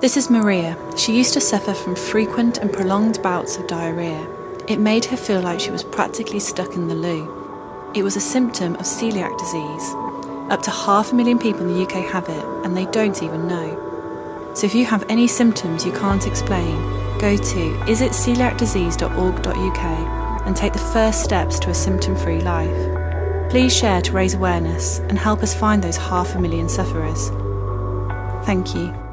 This is Maria. She used to suffer from frequent and prolonged bouts of diarrhea. It made her feel like she was practically stuck in the loo. It was a symptom of celiac disease. Up to half a million people in the UK have it, and they don't even know. So if you have any symptoms you can't explain, go to isitceliacdisease.org.uk and take the first steps to a symptom free life. Please share to raise awareness and help us find those half a million sufferers. Thank you.